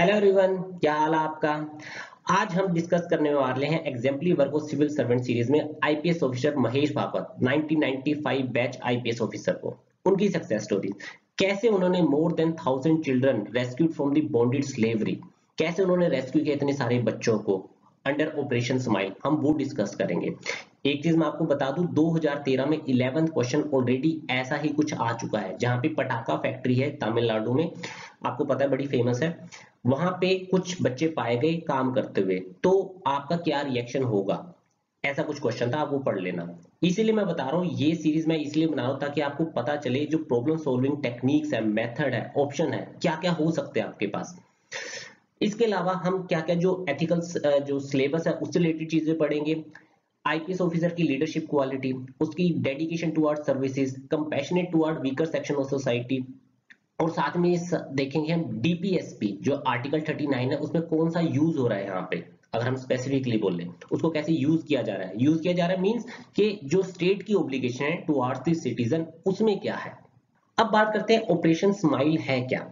Hello everyone क्या हाल है आपका? आज हम डिस्कस करने वाले हैं exemplary work of civil servant series में IPS officer Mahesh Bhagwat 1995 batch IPS officer को, उनकी सक्सेस स्टोरी कैसे उन्होंने more than thousand children rescued from the bonded slavery कैसे उन्होंने रेस्क्यू किया इतने सारे बच्चों को? अंडर ऑपरेशन स्माइल हम वो डिस्कस करेंगे। एक चीज़ मैं आपको बता दूँ 2013 में इलेवेंथ क्वेश्चन ऑलरेडी ऐसा ही कुछ आ चुका है, जहाँ पे पटाखा फैक्ट्री है तमिलनाडु में। आपको पता है बड़ी फ़ेमस है। वहाँ पे कुछ बच्चे पाए गए काम करते हुए। तो आपका क्या रिएक्शन होगा? ऐसा कुछ क्वेश्चन था, आप वो पढ़ लेना। इसीलिए मैं बता रहा हूँ, ये सीरीज़ मैं इसलिए बना रहा हूँ ताकि आपको पता चले जो प्रॉब्लम सॉल्विंग टेक्निक्स है मेथड है ऑप्शन है क्या क्या हो सकते हैं आपके पास। इसके अलावा हम क्या क्या जो एथिकल जो सिलेबस है, उससे रिलेटेड चीज़ें पढ़ेंगे। आईपीएस ऑफिसर की लीडरशिप क्वालिटी उसकी dedication toward services compassionate toward weaker section of society और साथ में देखेंगे हम डीपीएसपी जो आर्टिकल 39 है, उसमें कौन सा यूज़ हो रहा है यहाँ पे? अगर हम स्पेसिफिकली बोले उसको कैसे यूज़ किया जा रहा है? यूज़ किया जा रहा है मींस कि जो स्टेट की ऑब्लिगेशन है टुवर्ड्स द सिटीजन उसमें क्या है? अब बात करते हैं ऑपरेशन स्माइल है क्या?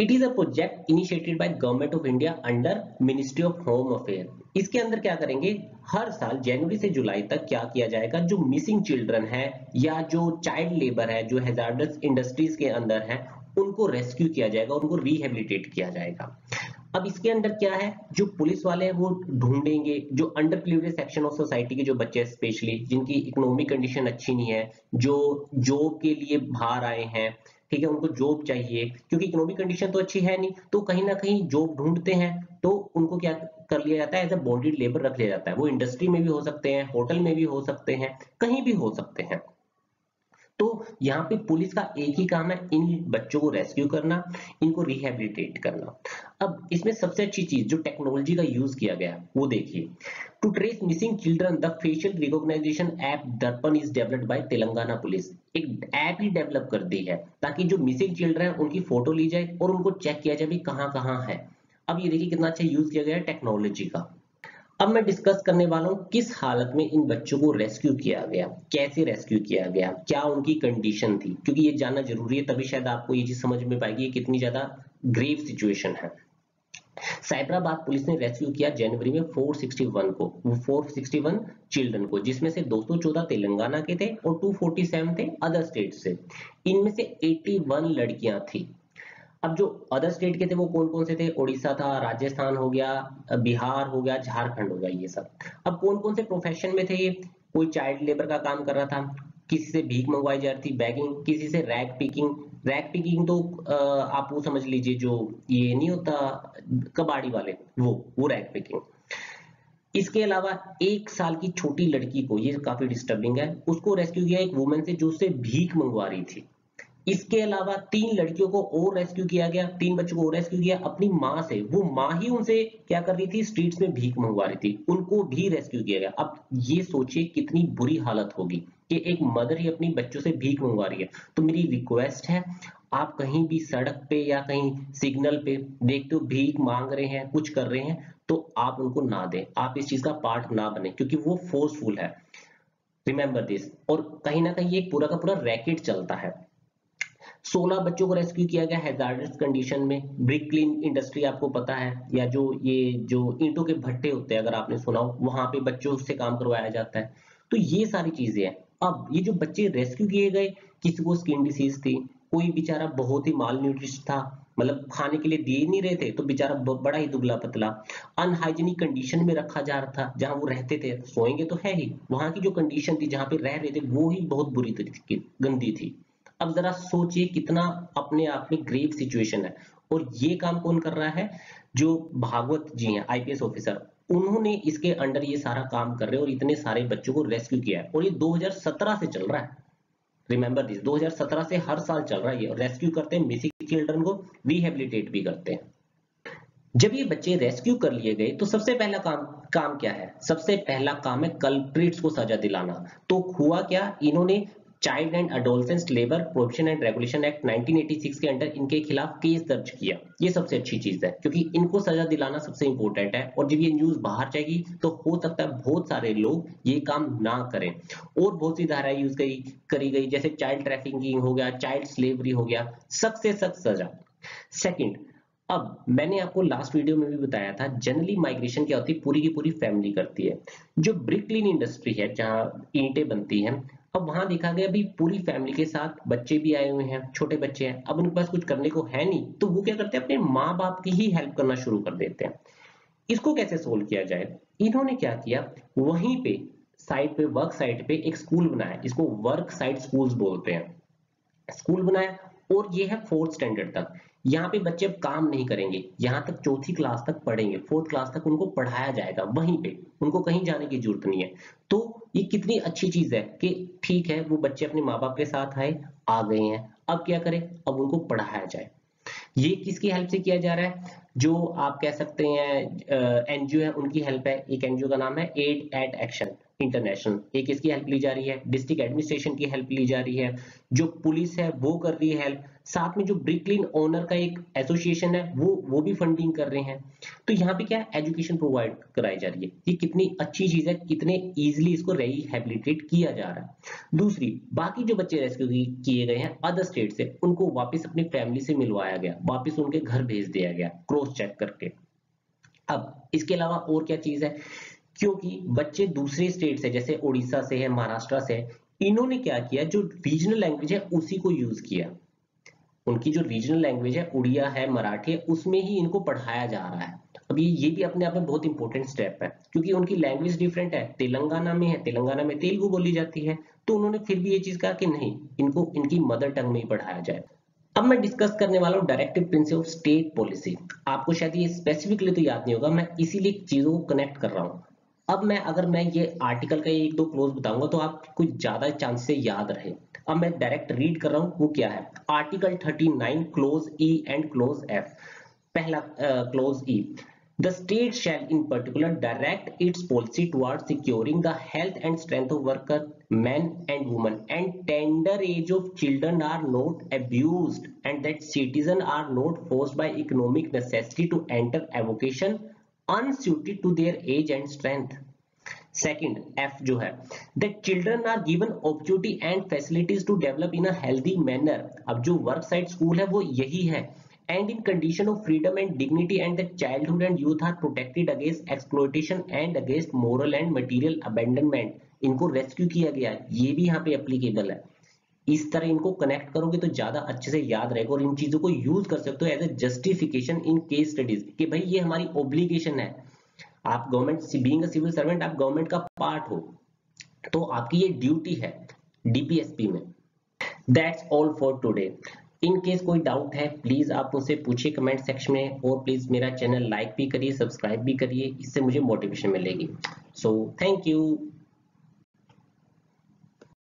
It is a project initiated by government of India under ministry of home affair इसके अंदर क्या करेंगे? हर साल जनवरी से जुलाई तक क्या किया जाएगा? जो मिसिंग चिल्ड्रन है या जो चाइल्ड लेबर है, जो हेजार्डस इंडस्ट्रीज़ के अंदर है, उनको रेस्क्यू किया जाएगा, उनको रिहेबिलिटेट किया जाएगा। अब इसके अंदर क्या है? जो पुलिस वाले हैं, वो ढूंढेंगे। जो under privilege section of society के जो बच्चे हैं स्पेशली जिनकी इकोनॉमिक कंडीशन अच्छी नहीं है, जो जॉब के लिए बाहर आए हैं ठीक है, उनको जॉब चाहिए। क्योंकि इकोनॉमिक कंडीशन तो अच्छी है नहीं तो कहीं ना कहीं जॉब ढूंढते हैं तो उनको क्या कर लिया जाता है एज ए बॉन्डेड लेबर रख लिया जाता है। वो इंडस्ट्री में भी हो सकते हैं होटल में भी हो सकते हैं, कहीं भी हो सकते हैं। तो यहाँ पे पुलिस का एक ही काम है, इन बच्चों को रेस्क्यू करना, इनको रिहेबिलिटेट करना। अब इसमें सबसे अच्छी चीज़ जो टेक्नोलॉजी का यूज़ किया गया, वो देखिए। To trace missing children the facial recognization app Darpan is developed by Telangana police एक ऐप ही डेवलप कर दी है, ताकि जो मिसिंग चिल्ड्रन है, उनकी फ़ोटो ली जाए और उनको चेक किया जाए भी कहाँ कहाँ है। अब ये देखिए कितना अच्छा यूज़ किया गया है टेक्नोलॉजी का। अब मैं डिस्कस करने वाला हूँ किस हालत में इन बच्चों को रेस्क्यू किया गया, कैसे रेस्क्यू किया गया, क्या उनकी कंडीशन थी? क्योंकि ये जानना ज़रूरी है, तभी शायद आपको ये चीज़ समझ में पाएगी कितनी ज़्यादा ग्रेव सिचुएशन है। साइबराबाद पुलिस ने रेस्क्यू किया जनवरी में 461 को 461 चिल्ड्रन को, जिसमें से 214 तेलंगाना के थे और 247 थे अदर स्टेट से। इनमें से 81 लड़कियाँ थी। अब जो अदर स्टेट के थे, वो कौन कौन से थे? उड़ीसा था, राजस्थान हो गया, बिहार हो गया, झारखंड हो गया, ये सब। अब कौन कौन से प्रोफेशन में थे? ये कोई चाइल्ड लेबर का काम कर रहा था, किसी से भीख मंगवाई जा रही थी बैगिंग किसी से रैग पिकिंग रैग पिकिंग तो आप वो समझ लीजिए, जो ये नहीं होता, कबाड़ी वाले, वो वो रैक पिकिंग इसके अलावा एक साल की छोटी लड़की को, ये काफ़ी डिस्टर्बिंग है, उसको रेस्क्यू किया एक वुमेन से, जो उससे भीख मंगवा रही थी। इसके अलावा तीन लड़कियों को और रेस्क्यू किया गया, तीन बच्चों को और रेस्क्यू किया। अपनी माँ से, वो माँ ही उनसे क्या कर रही थी? स्ट्रीट्स में भीख मंगवा रही थी। उनको भी रेस्क्यू किया गया। अब ये सोचिए कितनी बुरी हालत होगी कि एक मदर ही अपनी बच्चों से भीख मंगवा रही है। तो मेरी रिक्वेस्ट है, आप कहीं भी सड़क पे या कहीं सिग्नल पे देखते हो, भीख मांग रहे हैं, कुछ कर रहे हैं तो आप उनको ना दें। आप इस चीज़ का पार्ट ना बने, क्योंकि वो फोर्सफुल है। रिमेंबर दिस और कहीं ना कहीं एक पूरा का पूरा रैकेट चलता है। 16 बच्चों को रेस्क्यू किया गया हैजार्डस कंडीशन में। ब्रिक क्लीन इंडस्ट्री आपको पता है, या जो ये, जो ईंटों के भट्टे होते हैं, अगर आपने सुना हो, वहाँ पे बच्चों से काम करवाया जाता है। तो ये सारी चीज़ें हैं। अब ये जो बच्चे रेस्क्यू किए गए, किसी को स्किन डिसीज थी, कोई बेचारा बहुत ही माल न्यूट्रिश था मतलब खाने के लिए दिए नहीं रहे थे तो बेचारा बड़ा ही दुबला पतला अनहाइजीनिक कंडीशन में रखा जा रहा था, जहाँ वो रहते थे, सोएँगे तो है ही। वहाँ की जो कंडीशन थी, जहाँ पे रह रहे थे, वो ही बहुत बुरी तरीके गंदी थी। अब जरा सोचिए कितना अपने आप में ग्रेव सिचुएशन है। और ये काम कौन कर रहा है? जो भागवत जी हैं आईपीएस ऑफिसर उन्होंने इसके अंडर ये सारा काम कर रहे और इतने सारे बच्चों को रेस्क्यू किया है। और ये 2017 से चल रहा है। रिमेंबर दिस 2017 से हर साल चल रहा है ये। रेस्क्यू करते हैं मिसिंग चिल्ड्रन को रिहेबिलिटेट भी करते हैं। जब ये बच्चे रेस्क्यू कर लिए गए तो सबसे पहला काम काम क्या है? सबसे पहला काम है कल्प्रिट्स को सजा दिलाना। तो हुआ क्या? इन्होंने child and adolescence labour provision and regulation act 1986 के अंडर इनके खिलाफ केस दर्ज किया। ये सबसे अच्छी चीज़ है, क्योंकि इनको सजा दिलाना सबसे इंपॉर्टेंट है, और जब ये न्यूज़ बाहर जाएगी तो हो सकता है बहुत सारे लोग ये काम ना करें। और बहुत सी धाराएँ यूज़ करी करी गई, जैसे चाइल्ड ट्रैफिकिंग हो गया चाइल्ड स्लेवरी हो गया, सख्त से सख्त सजा। सेकेंड अब मैंने आपको लास्ट वीडियो में भी बताया था जनरली माइग्रेशन क्या होती है? पूरी की पूरी फैमिली करती है। जो ब्रिक क्लीन इंडस्ट्री है, जहाँ ईंटें बनती हैं अब वहाँ देखा गया अभी पूरी फैमिली के साथ बच्चे भी आए हुए हैं, छोटे बच्चे हैं। अब उनके पास कुछ करने को है नहीं तो वो क्या करते हैं? अपने माँ बाप की ही हेल्प करना शुरू कर देते हैं। इसको कैसे सोल्व किया जाए? इन्होंने क्या किया? वहीं पे साइड पे वर्क साइड पे एक स्कूल बनाया, जिसको वर्क साइड स्कूल्स बोलते हैं। स्कूल बनाया और ये है फोर्थ स्टैंडर्ड तक। यहाँ पे बच्चे अब काम नहीं करेंगे। यहाँ तक चौथी क्लास तक पढ़ेंगे। फोर्थ क्लास तक उनको पढ़ाया जाएगा। वहीं पे उनको कहीं जाने की ज़रूरत नहीं है। तो ये कितनी अच्छी चीज़ है कि ठीक है, वो बच्चे अपने माँ बाप के साथ आए, आ गए हैं। अब क्या करें? अब उनको पढ़ाया जाए। ये किसकी हेल्प से किया जा रहा है? जो आप कह सकते हैं एनजीओ है, उनकी हेल्प है। एक एनजीओ का नाम है एड एट एक्शन इंटरनेशनल एक इसकी हेल्प ली जा रही है डिस्ट्रिक्ट एडमिनिस्ट्रेशन की हेल्प ली जा रही है। जो पुलिस है, वो कर रही है हेल्प साथ में जो ब्रिकलिन ओनर का एक एसोसिएशन है, वो वो भी फंडिंग कर रहे हैं। तो यहाँ पे क्या एजुकेशन प्रोवाइड कराई जा रही है? ये कितनी अच्छी चीज़ है, कितने इजिली इसको रिहेबिलिटेट किया जा रहा है। दूसरी, बाकी जो बच्चे रेस्क्यू किए गए हैं अदर स्टेट से, उनको वापस अपनी फैमिली से मिलवाया गया। वापस उनके घर भेज दिया गया क्रॉस चेक करके। अब, इसके अलावा और क्या चीज़ है? क्योंकि बच्चे दूसरे स्टेट से, जैसे उड़ीसा से है, महाराष्ट्र से, इन्होंने क्या किया, जो रीजनल लैंग्वेज है, उसी को यूज़ किया। उनकी जो रीजनल लैंग्वेज है, उड़िया है, मराठी है, उसमें ही इनको पढ़ाया जा रहा है। अब ये ये भी अपने आप में बहुत इंपॉर्टेंट स्टेप है, क्योंकि उनकी लैंग्वेज डिफरेंट है। तेलंगाना में है, तेलंगाना में तेलुगु बोली जाती है तो उन्होंने फिर भी ये चीज़ कहा कि नहीं, इनको, इनकी मदर टंग में ही पढ़ाया जाए। अब मैं डिस्कस करने वाला हूँ directive principle of state policy आपको शायद ये स्पेसिफिकली तो याद नहीं होगा, मैं इसीलिए चीज़ों को कनेक्ट कर रहा हूँ। अब मैं अगर मैं ये आर्टिकल का एक दो क्लोज बताऊँगा तो आप कुछ ज़्यादा चांस से याद रहे अब मैं डायरेक्ट रीड कर रहा हूँ वो क्या है article 39 clause E and clause F पहला clause E The state shall in particular direct its policy towards securing the health and strength of worker men and women and tender age of children are not abused and that citizens are not forced by economic necessity to enter a unsuited to their age and strength second F जो है the children are given opportunity and facilities to develop in healthy manner अब जो work side school है, वो यही है. And in condition of freedom and dignity and the childhood and youth are protected against exploitation and against moral and material abandonment इनको rescue किया गया ये भी यहाँ पे अप्लीकेबल है. इस तरह इनको कनेक्ट करोगे तो ज़्यादा अच्छे से याद रहेगा और इन चीज़ों को यूज़ कर सकते हो as a justification in case studies कि भाई ये हमारी ओब्लिगेशन है। आप गवर्नमेंट बीइंग सिविल सर्वेंट आप गवर्नमेंट का पार्ट हो। तो आपकी ये ड्यूटी है डीपीएसपी में। That's all for today in case कोई डाउट है प्लीज़ आप मुझसे पूछिए कमेंट सेक्शन में और प्लीज़ मेरा चैनल लाइक भी करिए सब्सक्राइब भी करिए, इससे मुझे मोटिवेशन मिलेगी। So thank you